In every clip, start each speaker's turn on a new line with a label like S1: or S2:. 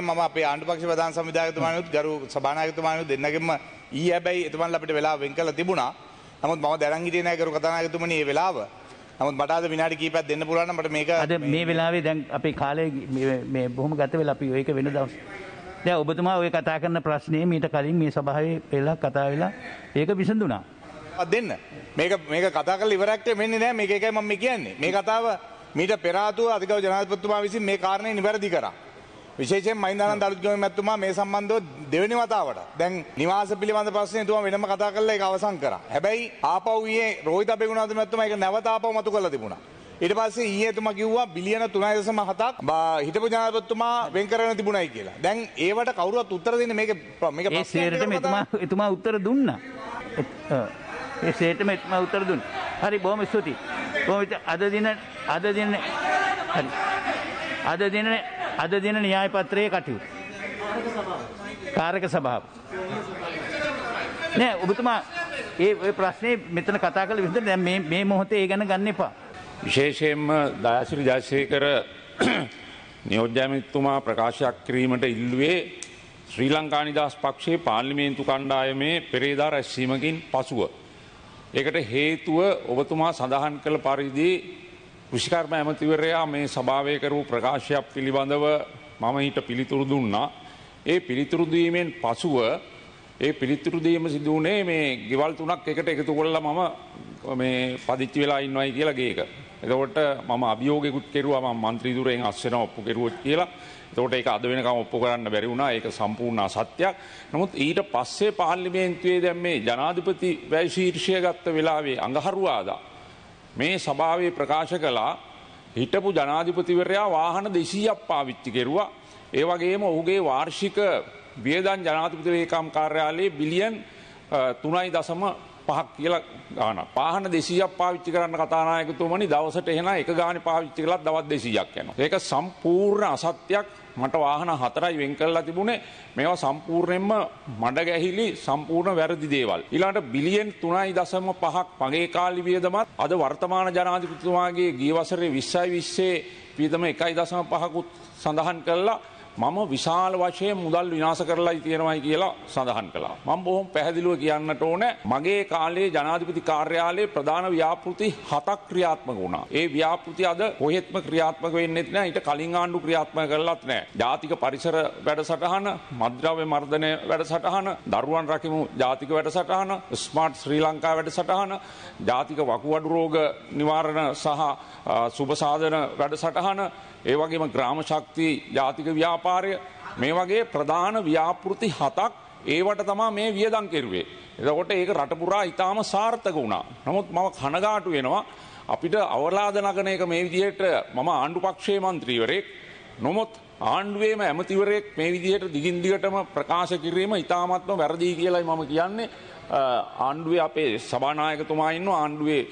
S1: මම අපේ ආණ්ඩුපක්ෂ ප්‍රධාන සංවිධායකතුමානුත් ගරු සභානායකතුමානුත් දෙන්නගෙම ඊ හැබැයි එතුමන්ලා අපිට වෙලා වෙන් කළ තිබුණා. නමුත් මම දැනන් හිටියේ නෑ ගරු කතානායකතුමනි මේ වෙලාව. නමුත් මට අද විනාඩි කීපයක් දෙන්න පුළුවන් නම් මට මේක
S2: අද මේ වෙලාවේ දැන් අපේ කාලය මේ- බොහොම ගත වෙලා අපි ඒක වෙන දවස්. දැන් ඔබතුමා ඔය කතා කරන ප්‍රශ්නේ මීට කලින් මේ සභාවේ වෙලා කතා වෙලා ඒක විසඳුණා.
S1: දෙන්න. මේක මේක කතා කරලා ඉවරක් වෙන්නේ නෑ මේක එකයි මම කියන්නේ. මේ කතාව මීට පෙර ආතුව අධිකව ජනාධිපතිතුමා විසින් මේ කාරණේ නිවැරදි කරා. විශේෂයෙන් මහින්දානන්ද අලුත්ගම මැතිතුමා මේ සම්බන්ධව දෙවෙනි වතාවට දැන් නිවාස පිළිබඳ ප්‍රශ්නේ තුමා වෙනම කතා කරලා ඒක අවසන් කරා. හැබැයි ආපහු ඊයේ රෝහිත අබේගුණාද මැතිතුමා ඒක නැවත ආපහු මතු කරලා තිබුණා. ඊට පස්සේ ඊයේ තුමා කිව්වා බිලියන 3.7ක් බා- හිටපු ජනාධිපතිතුමා වෙන් කරගෙන තිබුණයි කියලා. දැන් ඒවට කවුරුවත් උත්තර දෙන්නේ මේක මේක
S2: ඒ
S1: ප්‍රශ්නයක්
S2: සේරටම
S1: කියලා
S2: එතුමා එතුමා උත්තර දුන්නා. ඒ සේරටම එතුමා උත්තර දුන්නා. හරි බොහොම ස්තුතියි. ස්තුතියි. අද දින අද දින හරි. අද දින අද දින න්‍යාය පත්‍රයේ කටයුතු. කාරක සභාව. නෑ ඔබතුමා ඒ ඔය ප්‍රශ්නේ මෙතන කතා කරලා විසඳන්න දැන් මේ මේ මොහොතේ ඒ ගැන ගන්න එපා.
S3: විශේෂයෙන්ම දයාසිරි ජයසේකර නියෝජ්‍යමිතුමා ප්‍රකාශයක් කිරීමට ඉල්ලුවේ ශ්‍රී ලංකා නිදහස් පක්ෂයේ පාර්ලිමේන්තු කණ්ඩායමේ පෙරේදා රැස්වීමකින් පසුව. ඒකට හේතුව ඔබතුමා සඳහන් කළ පරිදි කෘෂිකර්ම ඇමතිවරයා මේ සභාවය කරූ ප්‍රකාශයක් පිළිබඳව මම ඊට පිළිතුරු දුන්නා. ඒ පිළිතුරුදීමෙන් පසුව ඒ පිළිතුරුදීම සිදුවනේ මේ ගෙවල් තුනක් එකට එකතු කොල්ල මම මේ පදිච්චි වෙලා ඉන්නවයි කියලා ගේක. එතකොට මම අභියෝගෙකුත් කෙරුවා මම මන්ත්‍රීදුරෙන් අස්සෙන ඔප්පු කෙරුවොත් කියලා. එතකොට ඒක අද වෙනකම් ඔප්පු කරන්න බැරි වුණා. ඒක සම්පූර්ණ අසත්‍යයක්. නමුත් ඊට පස්සේ පාර්ලිමේන්තුවේ දැන් මේ ජනාධිපති වැය ශීර්ෂය ගත්ත වෙලාවේ අඟහරුවාදා මේ සභාවේ ප්‍රකාශ කළා හිටපු ජනාධිපතිවරයා වාහන දෙසීයක් පාවිච්චි කෙරුවා. ඒ වගේම ඔහුගේ වාර්ෂික වියදන් ජනාධිපති ලේකම් කාර්යාලයේ බිලියන් තුනයි දසම පහක් කියලා ගාන පාහන දෙසියක් පාවිච්චි කරන්න කතානායකතුමනි දවසට එහෙන එක ගාන පාවිච්චි කළත් දවත් දෙසියක් යන. ඒක සම්පූර්ණ අසත්‍යයක් මට වාහන හතරයි වෙන් කරලා තිබුණේ මේවා සම්පූර්ණයෙන්ම මඩ ගැහිලි සම්පූර්ණ වැරදි දේවල්. ඊළඟට බිලියන් 3.5ක් මගේ කාලි වියදමත් අද වර්තමාන ජනාධිපතිතුමාගේ ගිය වසරේ 20යි 20 වියදම 1.5කුත් සඳහන් කළා. මම විශාල වශයෙන් මුදල් විනාශ කරලායි තියෙනවයි කියලා සඳහන් කළා. මම බොහොම පැහැදිලිව කියන්නට ඕන මගේ කාලේ ජනාධිපති කාර්යාලයේ ප්‍රධාන ව්‍යාපෘති හතක් ක්‍රියාත්මක වුණා. ඒ ව්‍යාපෘති අද කොහෙත්ම ක්‍රියාත්මක වෙන්නෙත් නෑ. ඊට කලින් ආණ්ඩු ක්‍රියාත්මක කරලත් නෑ. ජාතික පරිසර වැඩසටහන, මද්‍රව්‍ය මර්ධනය වැඩසටහන, දරුවන් රකිමු ජාතික වැඩසටහන, ස්මාර්ට් ශ්‍රී ලංකා වැඩසටහන, ජාතික වකුගඩු රෝග නිවාරණ සහ සුබ සාධන වැඩසටහන ඒ වගේම ග්‍රාම ශක්ති ජාතික ව්‍යාපාරය මේ වගේ ප්‍රධාන ව්‍යාපෘති හතක් ඒවට තමා මේ වියදං කෙරුවේ. එතකොට ඒක රටපුරා ඉතාම සාර්ථක වුණා. නමුත් මම කනගාටු වෙනවා අපිට අවලාද නගන එක මේ විදිහට මම ආණ්ඩු පක්ෂයේ මන්ත්‍රීවරයෙක් නොමුත් ආණ්ඩුවේම ඇමතිවරයෙක් මේ විදිහට දිගින් දිගටම ප්‍රකාශ කිරීම ඉතාමත්ම වැරදිී කියලයි මම කියන්නේ ආණ්ඩුවේ අපේ සභානායකතුමා ඉන්න ආණ්ඩුවේ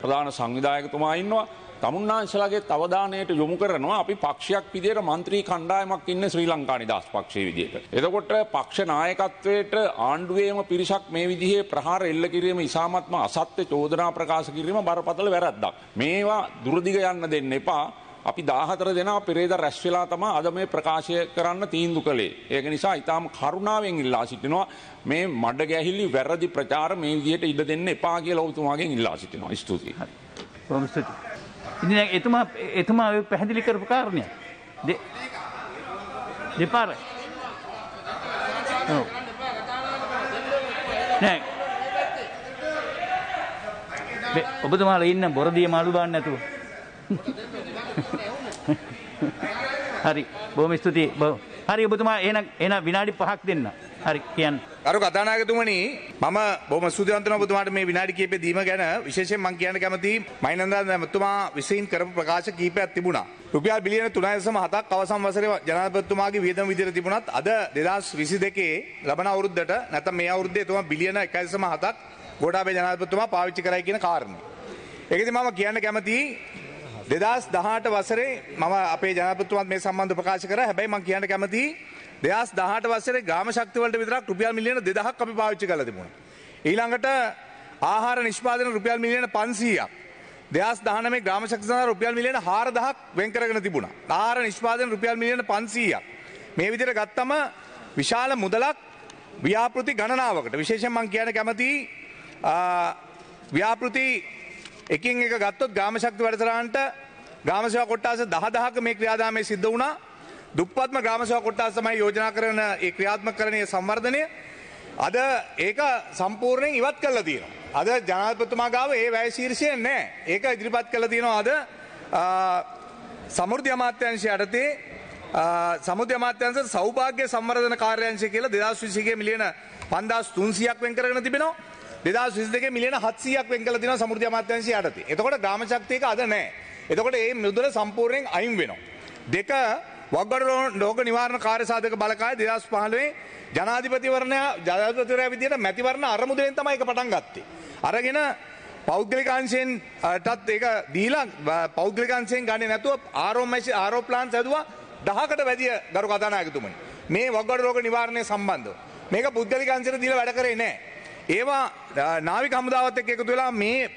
S3: ප්‍රධාන සංවිධායකතුමා ඉන්නවා තමුන්නාන්සලගේ අවධානයට යොමු කරනවා අපි පක්ෂයක් විදියට මන්ත්‍රී කණ්ඩායමක් ඉන්න ශ්‍රී ලංකා නිදහස් පක්ෂය විදියට. එතකොට පක්ෂ නායකත්වයට ආණ්ඩුවේම පිරිසක් මේ විදිහේ ප්‍රහාර එල්ල කිරීම ඉසාමත්ම අසත්‍ය චෝදනා ප්‍රකාශ කිරීම බරපතල වැරද්දක්. මේවා දුරදිග යන්න දෙන්න එපා. අපි දාහතර දෙනා පෙරේද රැස් වෙලා තම අද මේ ප්‍රකාශය කරන්න තීන්දු කළේ. ඒක නිසා ඉතාම කරුණාවෙන් ඉල්ලා සිටිනවා මේ මඩ ගැහිලි වැරදි ප්‍රචාර මේ විදිහට ඉඩ දෙන්න එපා කියලා ඔබතුමාගෙන් ඉල්ලා සිටිනවා. ස්තුතියි.
S2: බොහොම ස්තුතියි. ඉතින් දැන් එතුමා එතුමා ඔය පැහැදිලි කරපු කාරණයක්. දෙ දෙපාර. ඔව්. නෑ. බෙ- ඔබතුමාලා ඉන්න බොරදිය මාළු දාන්න නැතුව. හරි බොහොම ස්තුතියි. බොහොම. හරි ඔබතුමා එහෙනම් එහෙනම් විනාඩි 5ක් දෙන්න. හරි කියන්න.
S1: අරු කතානායකතුමනි මම බොහොම ස්තුතිවන්ත වෙනවා ඔබතුමාට මේ විනාඩි කිහිපෙ දීම ගැන විශේෂයෙන් මම කියන්න කැමති මහින්දන්ද මැතිතුමා විසින් කරපු ප්‍රකාශ කිහිපයක් තිබුණා. රුපියල් බිලියන 3.7ක් අවසන් වසරේ ජනාධිපතිතුමාගේ වියදම විදිහට තිබුණත් අද 2022 ලබන අවුරුද්දට නැත්නම් මේ අවුරුද්දේ එතුමා බිලියන 1.7ක් ගෝඨාභය ජනාධිපතිතුමා පාවිච්චි කරයි කියන කාරණේ. ඒකෙදි මම කියන්න කැමති දෙදස් දහට වසරේ මම අපේ ජනපතුවත් මේ සම්බන්ධ ප්‍රකාශ කර හැබැයි මං කියන්න කැමති දෙදස් දහට වසරේ ග්‍රාම ශක්තිවලට විතරක් රුපියල් මිලියන දෙදහක් අපි පාවිච්චි කළ තිබුණ. ඊළඟට ආහාර නිෂ්පාදන රුපියල් මිලියන පන්සීයක්. දෙස් දහනම ග්‍රම ශක්ෂ රුපියල් මිලියන හාරදහක් වෙන්කරගෙන තිබුණ. ආර නිෂ්පාදන රුපියල් මිලියන පන්සීයක්. මේ විදිර ගත්තම විශාල මුදලක් ව්‍යාපෘති ගණනාවකට විශේෂෙන් මං කියන කැමති ව්‍යාපෘති එකින් එක ගත්තොත් ගාම ශක්ති වැඩසරහන්ට ගාමසවා කොට්ටාස දහදහක මේ ක්‍රියාදාමය සිද්ධ වුණා දුප්පත්ම ග්‍රාමසවා කොට්ටාස තමයි යෝජනා කරන ඒ ක්‍රියාත්මක කරණය සංවර්ධනය. අද ඒක සම්පූර්ණයෙන් ඉවත් කල්ලා තියෙනවා. අද ජනාධපතුමා ගාව ඒ වැය ශීර්ෂය නෑ ඒක ඉදිරිපත් කළ තියෙනවා අද සමෘධ්‍ය අමාත්‍යංශය යටතේ. සමුද්‍ය අමාත්‍යන්ස සෞභාග්‍ය සම්වර්ධන කාර්යංශය කියලා දෙදස් විසිගේ මිලියන පන්දස් තුන්සියක් වෙන් කරන තිබෙනවා. දෙදස් විසි දෙක මිලියන හත්සියක් වෙන් කල තින සමෘධ්‍ය අමාත්‍යංශය යටතේ. එතකොට ග්‍රාම ශක්තියක අද නෑ එතකොට ඒ මුදල සම්පූර්ණයෙන් අයින් වෙනවා. දෙක වක්ගඩ ලෝක නිවාරණ කාර්යසාධක බලකාය දෙදස් පහලුවේ ජනාධිපතිවරණය ජාධපතිවරය විදියට මැතිවරණ අරමුදලෙන් තමයි එක පටන් ගත්තේ. අරගෙන පෞද්ගලිකාංශයෙන් ටත් ඒක දීලා පෞද්ගලිකාංශයෙන් ගන්න නැතුව ආරෝමශ ආරෝපලාන් සැදවා දහකට වැදිය ගරු කතානායකතුමනි. මේ වගඩ රෝග නිවාරණය සම්බන්ධව. මේක පුද්ගලිකංශයට දීල වැඩ කරේ නෑ. ඒවා නාවි කමුදාවත් එක් එකතු වෙලා මේ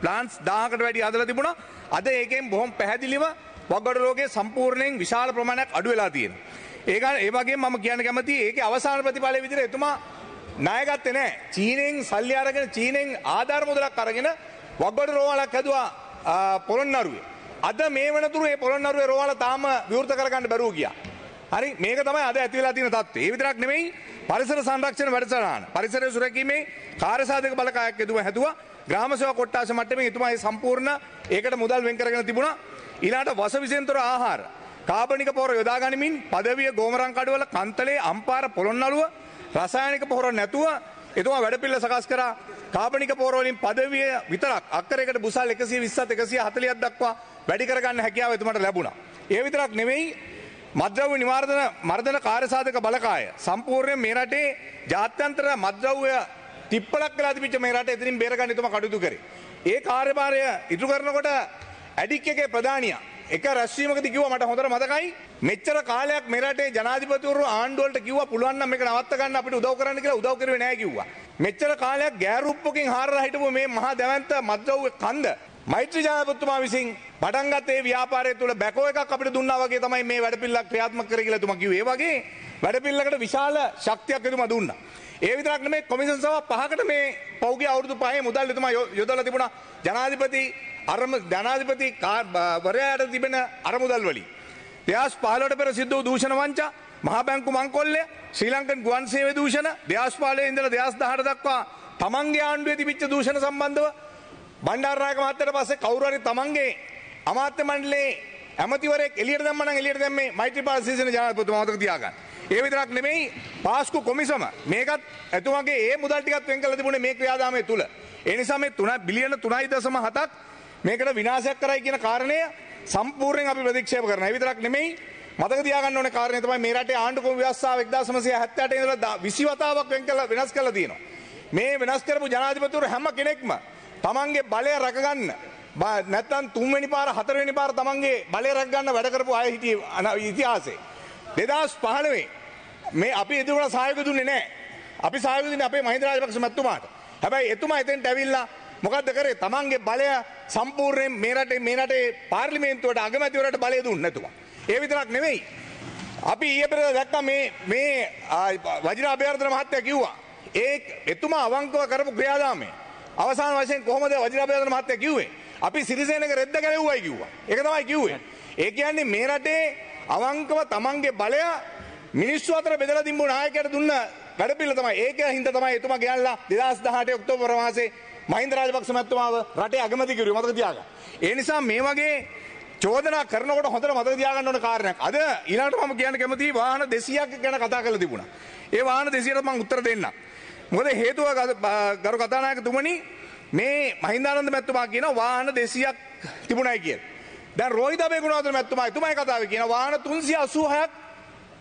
S1: ප්ලාන්ස් දාහකට වැඩි අදල තිබුණ අද ඒකෙන් බොහොම පැහැදිලිව වගඩ රෝගයේ සම්පූර්ණයෙන් විශාල ප්‍රමාණයක් අඩු වෙලා තියෙන. ඒක ඒවගේ මම කියන්න කැමති ඒක අවසාන ප්‍රතිඵලය විදිර එතුමා නායගත්තේ නෑ චීනෙන් සල්ලි අරගෙන චීනෙන් ආධාර මුදලක් අරගෙන වග්ගොඩ රෝහලක් හැදවා පොළොන්නරුවේ. අද මේ වනතුරු ඒ පොළොන්නරුවේ රෝහල තාම විවෘත කරගන්න බැරුව ගියා. හරි මේක තමයි අද ඇති වෙලා තියෙන තත්ත්වය. ඒ විතරක් නෙමෙයි පරිසර සංරක්ෂණ වැඩසටහන. පරිසරය සුරැකීමේ කාර්යසාධක බලකායක් යදුව හැදුවා. ග්‍රාම සේවා කොට්ටාස මට්ටමින් එතුමා ඒ සම්පූර්ණ ඒකට මුදල් වෙන් කරගෙන තිබුණා. ඊළාට වස විසෙන්තර ආහාර කාබනික පොහොර යොදා ගනිමින් පදවිය ගෝමරන් කඩුවල කන්තලේ අම්පාර පොළොන්නලුව රසායනික පොහොර නැතුව එතුමා වැඩපිල්ල සකස් කරා කාබනික පෝරවලින් පදවිය විතරක් අක්කරයකට බුසල් එකසිය විස්සත් එකසිය හතලියක් දක්වා වැඩි කරගන්න හැකියාව එතුමට ලැබුණා. ඒ විතරක් නෙවෙයි මද්‍රව්‍ය නිවාර්ධන මර්ධන කාර්යසාධක බලකාය සම්පූර්ණයෙන් මේ රටේ ජාත්‍යන්තර මද්‍රව්‍ය තිප්පලක් වෙලා තිබිච්ච මේ රට එතනින් බේරගන්න එතුමා කටයුතු කරේ. ඒ කාර්යභාරය ඉටු කරනකොට ඇඩික් එකේ ප්‍රධානියා එක රැස්වීමකදී කිව්වා මට හොඳට මතකයි මෙච්චර කාලයක් මේ රටේ ජනාධිපතිවරු ආණ්ඩුවලට කිව්වා පුළුවන් නම් මේක නවත්ත ගන්න අපිට උදව් කරන්න කියලා උදව් කරුවේ නැහැ කිව්වා. මෙච්චර කාලයක් ගෑරුප්පකින් හාරලා හිටපු මේ මහා දැවැන්ත මද්‍රව්‍ය කන්ද මෛත්‍රී ජනාධිපතිතුමා විසින් පටන් ගත්ත ඒ ව්‍යාපාරය තුළ බැකෝ එකක් අපිට දුන්නා වගේ තමයි මේ වැඩපිළිවෙල ක්‍රියාත්මක කරේ කියලා එතුමා කිව්වේ. ඒ වගේ වැඩපිළිවෙලකට විශාල ශක්තියක් එතුමා දුන්නා. ඒ විතරක් නෙමෙයි කොමිෂන් සභාව පහකට මේ පෞගේ අවුරුදු පහේ මුදල් එතුමා යොදලා තිබුණා ජනාධිපති අරම ජනාධිපති වරයාට තිබෙන අරමුදල් වලින්. දෙයාස් පහලට පෙර සිද්ධ වූ දූෂණ වංචා මහා බැංකු මංකොල්ලය ශ්‍රී ලංකන් ගුවන් සේවය දූෂණ දෙයාස් පාලයේ ඉඳලා දෙයාස් 18 දක්වා තමන්ගේ ආණ්ඩුවේ තිබිච්ච දූෂණ සම්බන්ධව බණ්ඩාරනායක මහත්තයට පස්සේ කවුරු හරි තමන්ගේ අමාත්‍ය මණ්ඩලයේ ඇමතිවරයෙක් එළියට දැම්ම නම් එළියට දැම්මේ මෛත්‍රීපාල සිරිසේන ජනාධිපතිතුමා මතක තියාගන්න. ඒ විතරක් නෙමෙයි පාස්කු කොමිසම මේකත් එතුමාගේ ඒ මුදල් ටිකත් වෙන් කරලා තිබුණේ මේ ක්‍රියාදාමය තුල. ඒ නිසා මේ 3 බිලියන 3.7ක් මේකට විනාශයක් කරයි කියන කාරණය සම්පූර්ණයෙන් අපි ප්‍රතික්ෂේප කරනවා. ඒ විතරක් නෙමෙයි මතක තියාගන්න ඕනේ කාරණේ තමයි මේ රටේ ආණ්ඩුක්‍රම ව්‍යවස්ථාව 1978 ඉඳලා 20 වතාවක් වෙන් කරලා වෙනස් කරලා තියෙනවා. මේ වෙනස් කරපු ජනාධිපතිවරු හැම කෙනෙක්ම තමන්ගේ බලය රැකගන්න නැත්තම් තුන්වෙනි පාර හතරවෙනි පාර තමන්ගේ බලය රැකගන්න වැඩ කරපු අය හිටියේ ඉතිහාසයේ 2015 මේ අපි එදුණා සහයෝග දුන්නේ නැහැ. අපි සහයෝග දුන්නේ අපේ මහින්ද රාජපක්ෂ මැතිතුමාට. හැබැයි එතුමා එතෙන්ට ඇවිල්ලා මොකද්ද කරේ? තමන්ගේ බලය සම්පූර්ණයෙන් මේ රටේ මේ රටේ පාර්ලිමේන්තුවට අගමැතිවරට බලය දුන්නේ නැතුවා. ඒ විතරක් නෙවෙයි. අපි ඊයේ පෙරේද දැක්කා මේ මේ වජිර අභයවර්ධන මහත්තයා කිව්වා. ඒ එතුමා අවංකව කරපු ක්‍රියාදාමය. අවසාන වශයෙන් කොහොමද වජිර අභයවර්ධන මහත්තයා කිව්වේ? අපි සිරිසේනක රෙද්ද ගැලෙව්වයි කිව්වා. ඒක තමයි කිව්වේ. ඒ කියන්නේ මේ රටේ අවංකව තමන්ගේ බලය මිනිස්සු අතර බෙදලා තිබ්බු නායකයට දුන්න වැඩපිළිවෙල තමයි. ඒක හින්දා තමයි එතුමා ගෙනල්ලා 2018 ඔක්තෝබර් මාසේ මහින්ද රාජපක්ෂ මැතිතුමාව රටේ අගමැති කිරුවේ මතක තියාගන්න. ඒ නිසා මේ වගේ චෝදනා කරනකොට හොඳට මතක තියාගන්න ඕන කාරණයක්. අද ඊළඟට මම කියන්න කැමතියි වාහන 200ක් ගැන කතා කරලා තිබුණා. ඒ වාහන 200ට මම උත්තර දෙන්නම්. මොකද හේතුව ගරු කතානායකතුමනි මේ මහින්දානන්ද මැතිතුමා කියන වාහන 200ක් තිබුණයි කියලා. දැන් රෝහිත අබේගුණාතුර මැතිතුමා එතුමායි කතාවේ කියන වාහන 386ක්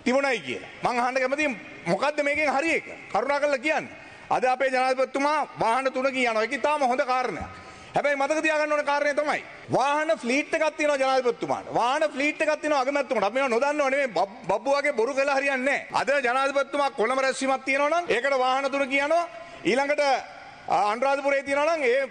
S1: තිබුණයි කියලා. මං අහන්න කැමතියි මොකද්ද මේකෙන් හරි එක? කරුණාකරලා කියන්න. අද අපේ ජනාධිපතිතුමා වාහන තුනකින් යනවා. ඒක ඉතාම හොඳ කාරණයක්. හැබැයි මතක තියාගන්න ඕන කාරණේ තමයි වාහන ෆ්ලීට් එකක් තියෙනවා ජනාධිපතිතුමාට. වාහන ෆ්ලීට් එකක් තියෙනවා අගමැතිතුමාට. අපි මේවා නොදන්නව නෙමෙයි බබ්බු වගේ බොරු කළා හරියන්නේ නැහැ. අද ජනාධිපතිතුමා කොළඹ රැස්වීමක් තියෙනවා නම් ඒකට වාහන තුන කියනවා ඊළඟට අනුරාධපුරේ තියෙනවා නම් ඒ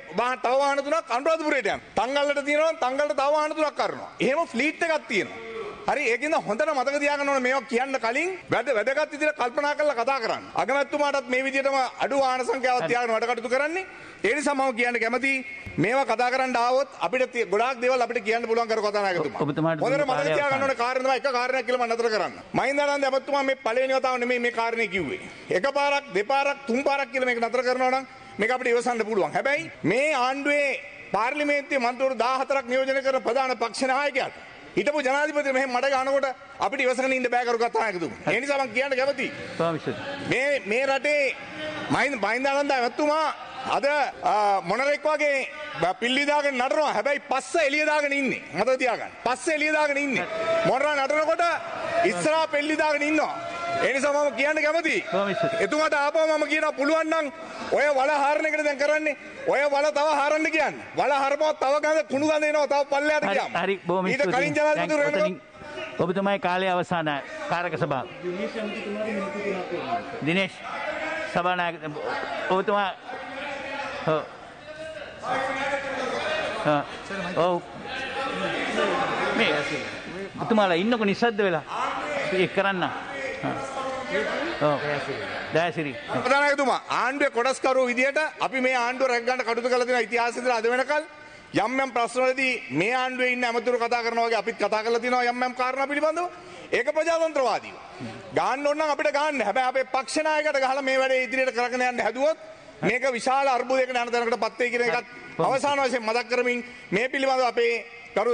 S1: තව වාහන තුනක් අනුරාධපුරේට යනවා. තංගල්ලට තියෙනවා නම් තංගල්ලට තව වාහන තුනක් කරනවා. එහෙම ෆ්ලීට් එකක් තියෙනවා. හරි ඒකද හොඳට මතක තියාගන්න ඕනේ මේවා කියන්න කලින් වැඩ වැදගත් විදිහට කල්පනා කරලා කතා කරන්න. අගමැතිතුමාටත් මේ විදිහටම අඩු ආන සංඛ්‍යාවක් තියාගෙන වැඩ කටයුතු කරන්නේ. ඒ නිසා මම කියන්න කැමතියි මේවා කතා කරන්න ආවොත් අපිට ගොඩාක් දේවල් අපිට කියන්න පුළුවන් කරු කතානායකතුමා. හොඳට මතක තියාගන්න. ඕනේ කාරණා තමයි එක කාරණයක් කියලා මම නතර කරන්න. මහින්දානන්ද ඇමතුමා මේ පළවෙනි වතාව නෙමෙයි මේ කාරණේ කිව්වේ. එක පාරක් දෙපාරක් තුන් පාරක් කියලා මේක නතර කරනවා නම් මේක අපිට ඉවසන්න පුළුවන්. හැබැයි මේ ආණ්ඩුවේ පාර්ලිමේන්තුවේ මන්ත්‍රවරු 14ක් නියෝජනය කරන ප්‍රධාන පක්ෂ නායකයාට හිටපු ජනාධිපති මෙහෙම මඩ ගන්නකොට අපිට ඉවසගෙන ඉන්න බෑ කරු කතානායකතුමා. ඒ නිසා මම කියන්න කැමතියි. මේ මේ රටේ මහින්ද මහින්දානන්ද ඇමතුමා අද මොනරෙක් වගේ බ- පිල්ලිදාගෙන නටනවා. හැබැයි පස්ස එලියදාගෙන ඉන්නේ. මත තියාගන්න. පස්ස එලියදාගෙන ඉන්නේ. මොනරා නටනකොට ඉස්සරහා පෙල්ලිදාගෙන ඉන්නවා ඒ නිසා මම කියන්න කැමතියි. එතුමාට ආපහු මම කියනවා පුළුවන් නම් ඔය වල හාරන එකට දැන් කරන්නේ ඔය වල තව හාරන්න කියන්නේ වල හරපුවා තව ගඳ කුණු ගඳ එනවා තව පල්ලයට ගියාම
S2: හරි බොහොම
S1: ඊට. කලින් ජනාධිපතිවරු
S2: ඔතනින් ඔබතුමායි කාලය අවසාන කාරක සභාව. දිනේෂ් සභානායක ඔබතුමා ඔව්. ඔව් මේ ඔබතුමාලා ඉන්නකො නිසද්ද වෙලා ඒක කරන්න ආ. ඔව්. දයසිරි
S1: ප්‍රධානතුමා ආණ්ඩුවේ කොටස්කරු විදිහට අපි මේ ආණ්ඩුව රැක ගන්න කටයුතු කරලා තියෙන ඉතිහාසය ඉඳලා අද වෙනකල්. යම් යම් ප්‍රශ්නවලදී මේ ආණ්ඩුවේ ඉන්න ඇමතුරු කතා කරනවා වගේ අපිත් කතා කරලා තියෙනවා යම් යම් කාරණා පිළිබඳව. ඒක ප්‍රජාතන්ත්‍රවාදීව. ගන්න ඕන නම් අපිට ගන්න. හැබැයි අපේ පක්ෂ නායකට ගහලා මේ වැඩේ ඉදිරියට කරගෙන යන්න හැදුවොත් මේක විශාල අර්බුදයකට යන තැනකට පත් වෙයි කියන එකත් අවසාන වශයෙන් මතක් කරමින් මේ පිළිබඳව අපේ ගරු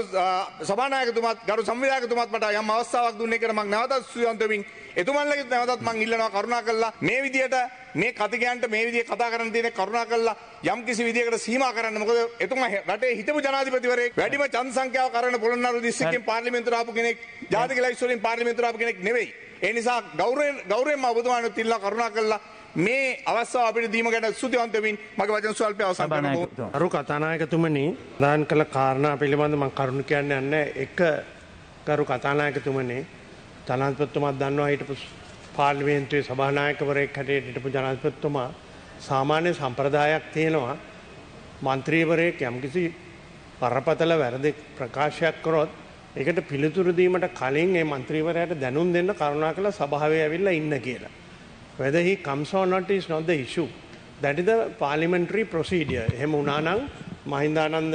S1: සභානායකතුමත් ගරු සංවිධායකතුමත් මට යම් අවස්ථාවක් දුන්නේ කියලා මම නැවතත් සුවන්ත වෙමින් එතුමන්ලගෙත් නැවතත් මං ඉල්ලනවා කරුණා කළා. මේ විදියට මේ කතිකයන්ට මේ විදිහේ කතා කරන්න තියෙන කරුණා කළා. යම් කිසි විදියකට සීමා කරන්න. මොකද එතුමා රටේ හිටපු ජනාධිපතිවරයෙක් වැඩිම චන්ද සංඛ්‍යාව කරන පොළොන්නරු දිස්ත්‍රික්කෙන් පාර්ලිමේන්තුවට ආපු කෙනෙක් ජාතික ලයිස්ට් වලින් පාර්ලිමේන්තුවට ආපු කෙනෙක් නෙවෙයි. ඒ නිසා ගෞරවයෙන් ගෞරවයෙන්ම ඔබතුමාණන් ඉල්ලා කරුණා කළා මේ අවස්ථාව අපිට දීම ගැන ස්තුතිවන්ත වෙමින් මගේ වචන ස්වල්පය අවසන් කරනවා
S4: අරු කතානායකතුමනි දාන් කළ කාරණා පිළිබඳ මං කරුණු කියන්න යන්න එක ගරු කතානායකතුමනේ ජනාධිපතිතුමාත් දන්නවා හිටපු පාර්ලිමේන්තුවේ සභානායකවරයෙක් හැටියට හිටපු ජනාධිපතිතුමා සාමාන්‍ය සම්ප්‍රදායක් තියෙනවා. මන්ත්‍රීවරයෙක් යම්කිසි පරපතල වැරදි ප්‍රකාශයක් කරොත් ඒකට පිළිතුරු දීමට කලින් ඒ මන්ත්‍රීවරයාට දැනුම් දෙන්න කරුණා කළ සභාවේ ඇවිල්ලා ඉන්න කියලා. Whether he comes or not is not the issue. That is the parliamentary procedure. එහෙම වුණා නම් මහින්දානන්ද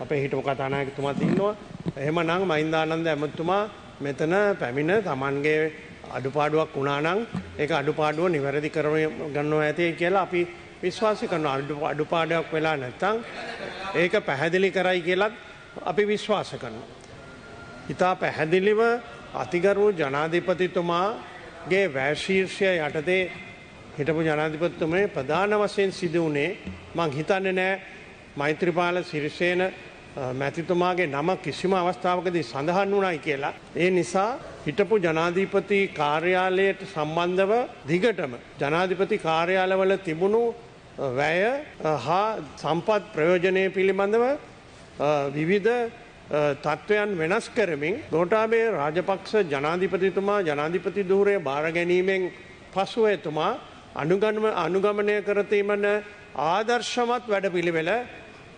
S4: අපේ හිටපු කතානායකතුමාත් ඉන්නවා. එහෙමනම් මහින්දානන්ද ඇමතුමා මෙතන පැමිණ Tamanගේ අඩුපාඩුවක් වුණා නම් ඒක අඩුපාඩුව නිවැරදි කර ගන්නවා ඇති කියලා අපි විශ්වාස කරනවා. අඩු- අඩුපාඩුවක් වෙලා නැත්නම් ඒක පැහැදිලි කරයි කියලත් අපි විශ්වාස කරනවා. ඉතා පැහැදිලිව අතිගරු ජනාධිපතිතුමාගේ වෑශීර්ෂය යටතේ හිටපු ජනාධිපත්තුමේ ප්‍රධාන වශයෙන් සිද වුණේ මං හිතන්න නෑ මෛත්‍රපාල සිරිසේන මැතිතුමාගේ නම කිසිම අවස්ථාවකදී සඳහන් වුණයි කියලා. ඒ නිසා හිටපු ජනාධීපති කාර්යාලයට සම්බන්ධව දිගටම ජනාධිපති කාර්යාලවල තිබුණු වැය හා සම්පත් ප්‍රයෝජනය පිළිබඳව අ, විවිධ අ, තත්ත්වයන් වෙනස් කරමින් ගෝටාබේ රාජපක්ෂ ජනාධිපතිතුමා ජනාධිපති දූරය භාර ගැනීමෙන් පසුව එතුමා අනුගන්ම අනුගමනය කරතීමන ආදර්ශමත් වැඩ පිළිවෙල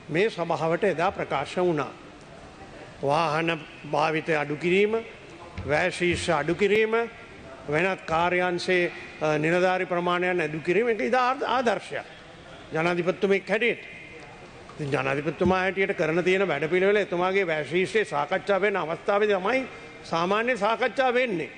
S4: මේ සභාවට එදා ප්‍රකාශ වුණා. වාහන භාවිතය අඩුකිරීම වෑශීර්ෂ අඩුකිරීම වෙනත් කාර්යන්සේ නිලධාරි ප්‍රමාණයන් ඇඩුකිරීම එක ඉදා ආදර්ශයක් ජනාධිපත්තුමෙක් හැඩේට ජනාධිපත්තුමා හැටියට කරන තියෙන වැඩ පිළිවෙල එතුමාගේ වැශීෂය සාකච්ඡා වෙන අවස්ථාව තමයි සාමාන්‍ය සාකච්ඡා වෙන්නේ.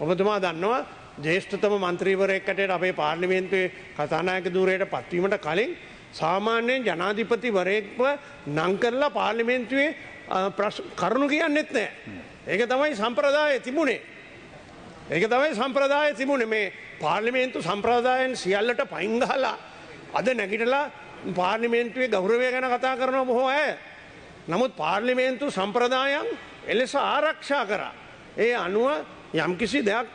S4: ඔබතුමා දන්නවා ජේෂ්ඨතම මන්ත්‍රීවරයක්කටට අපේ පාර්ලිමේන්තුවේ කතානායක දූරයට පත්වීමට කලින් සාමාන්‍යයෙන් ජනාධිපතිවරයෙක්ව නංකරලා පාර්ලිමේන්තුවේ අ, ප්‍රශ්- කරුණු කියන්නෙත් නෑ. ඒක තමයි සම්ප්‍රදාය තිබුණේ. ඒක තමයි සම්ප්‍රදාය තිබුණේ මේ පාර්ලිමේන්තු සම්ප්‍රදායන් සියල්ලට පයිංගහලා අද නැගිටලා පාර්ලිමේන්තුවේ ගෞරවය ගැන කතා කරන බොහෝ ඇය. නමුත් පාර්ලිමේන්තු සම්ප්‍රදායන් එලෙස ආරක්ෂා කරා. ඒ අනුව යම්කිසි දෙයක්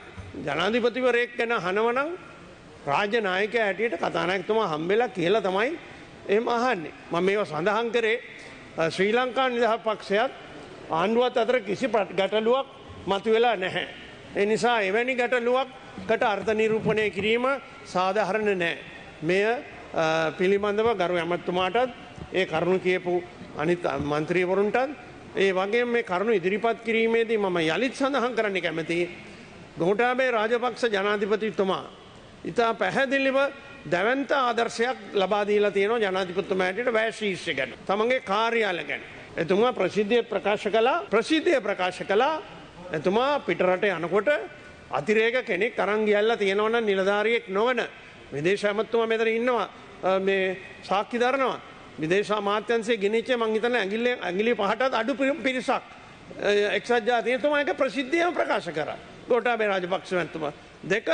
S4: ජනාධිපතිවරයෙක් ගැන හනවනං රාජ්‍ය නායක ඇටියට කතානැක්තුමා හම්බෙලා කියලා තමයි එම අහන්නේ. මම මේව සඳහන් කරේ අ, ශ්‍රී ලංකා නිදහ පක්ෂයත් ආණ්ඩුවත් අතර කිසි පට ගැටලුවක් මතු වෙලා නැහැ. ඒ නිසා එවැනි ගැටලුවක්කට අර්ථ නිරූපණය කිරීම සාධහරණ නෑ. මෙය අ, පිළිබඳව ගරු ඇමත්තුමාටත් ඒ කරුණු කියපු අනිත් මන්ත්‍රීවරුන්ටත් ඒ වගේ මේ කරුණු ඉදිරිපත් කිරීමේදී මම යළිත් සඳහන් කරන්න කැමති. ගෝටාබේ රාජපක්ෂ ජනාධිපතිතුමා. ඉතා පැහැදිලිව දැවන්ත ආදර්ශයක් ලබාදීලා තියෙනවා ජනාධිපත්තුමෑටට වැෑශීෂ්‍ය ගැන. තමන්ගේ කාර්යාල ගැන. එතුමා ප්‍රසිද්ධිය ප්‍රකාශ කලා ප්‍රසිද්ධිය ප්‍රකාශ කලා එතුමා පිටරට යනකොට අතිරේක කෙනෙක් කරංගියල්ල තියෙනවන නිලධාරියෙක් නොවන විදේශ ඇමත්තුම මෙතර ඉන්නවා මේ සාක්කි දරනවා විදේශ මාත්‍යන්සේ ගෙනනිච්ච මංහිතන ඇගිල්ල ඇගිලි පහටත් අඩු පිරිසක් එක්සත් ජාතියතුමා එක ප්‍රසිද්ධියම ප්‍රකාශ කර ගොටාබේ රාජපක්ෂ ඇතුම දෙක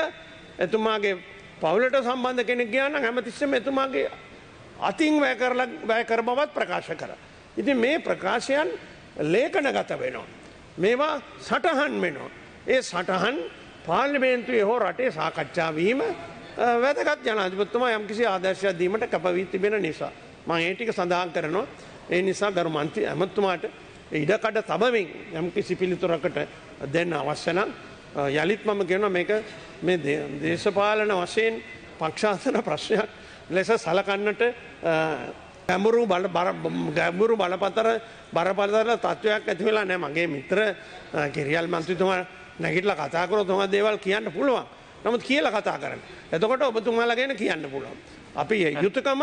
S4: එතුමාගේ පවුලට සම්බන්ධ කෙනෙක් ගයාන හැමතිස්සම එතුමාගේ අතින් වැය කරලා වැය කර බවත් ප්‍රකාශ කර. ඉති මේ ප්‍රකාශයන් ලේකන ගත වෙනවා. මේවා සටහන් වෙනවා. ඒ සටහන් පාර්ලිමේන්තුවේ හෝ රටේ සාකච්ඡාවීම වැදගත් ජනාධිපත්තුමා යම්කිසි ආදර්ශයක් දීමට කැපවී තිබෙන නිසා. මං ඒටික සඳහන් කරනවා. ඒ නිසා ගරු මන්ත්‍රී ඇමත්තුමාට ඉඩකඩ තබමින් යම්කිසි පිළිතුරකට දෙන්න අවශ්‍යනම් යළිත් මම ගෙන මේක මේ දේශපාලන වශයෙන් පක්ෂාසන ප්‍රශ්නයක් ලෙස සලකන්නට ගැඹුරු බල ගැඹුරු බලපතර බරපතර තත්ත්වයක් ඇති වෙලා නෑ මගේ මිත්‍ර කිරියල් මන්ත්‍රතුමා නැගිටල කතාකර තුම දේවල් කියන්න පුළුවන්. නමුත් කියල කතා කරන්න. එතකොට ඔබතුමාලා ගැන කියන්න පුළුවන්. අපි යුතුකම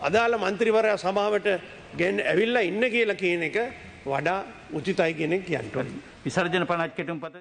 S4: අදාළ මන්ත්‍රීවරය සභාවට ගෙන් ඇවිල්ල ඉන්න කියලා කියන එක වඩා උචිතයි කෙනෙක් කියන්ට.
S2: විසර්ජන පනත් කෙටුම් පත